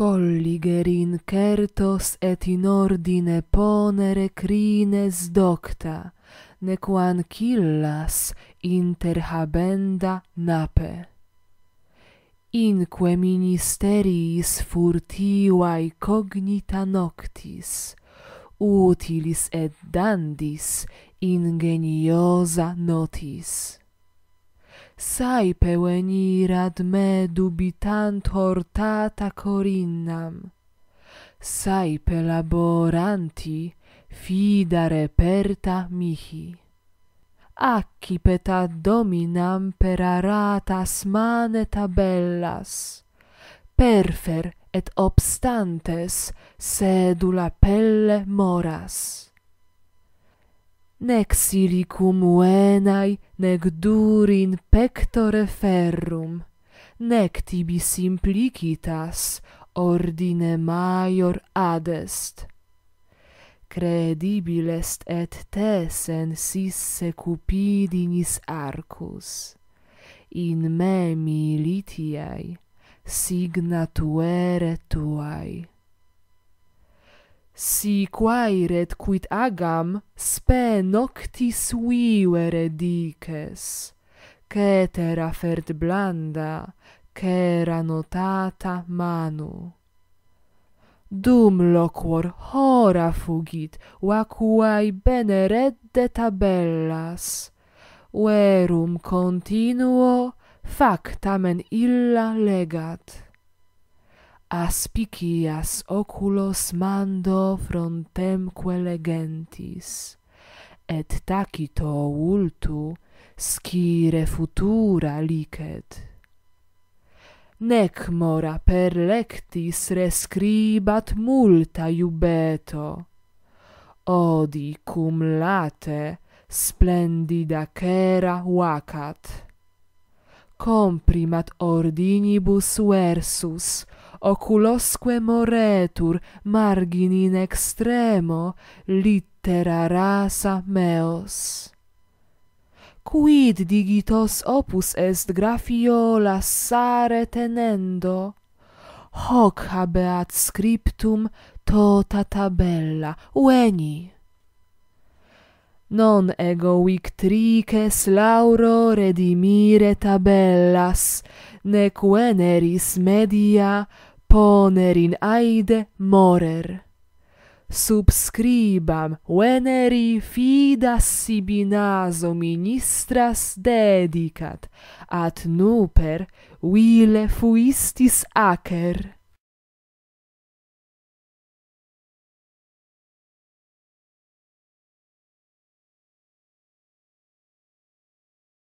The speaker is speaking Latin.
colligerin certos et in ordine ponere crines docta, nequan cillas inter habenda nape. Inque ministeriis furtivae cognita noctis, utilis et dandis ingeniosa notis sai pevenir ad me dubitant hortata corinnam. Saipe laboranti fidare perta mihi. Accipet ad dominam per arata mane tabellas. Perfer et obstantes sedula pelle moras nec silicum uenae, nec durin pectore ferrum, nec tibi simplicitas ordine maior adest. Credibilest et tesen sisse cupidinis arcus, in me militiae, signatuere tuae si quaeret quid agam spe noctis vivere dices, cetera fert blanda, cera notata manu. Dum loquor hora fugit, vacuae bene redde tabellas, verum continuo factamen illa legat aspicias oculos mando frontemque legentis, et tacito ultu scire futura licet. Nec mora per lectis rescribat multa iubeto, odi cum late splendida cera vacat comprimat ordinibus versus, oculosque moretur margin in extremo littera rasa meos. Quid digitos opus est grafiola sare tenendo, hoc habeat scriptum tota tabella, ueni non ego victrices lauro redimire tabellas, nec veneris media poner in aide morer. Subscribam veneri fidas sibinaso ministras dedicat, at nuper vile fuistis acer.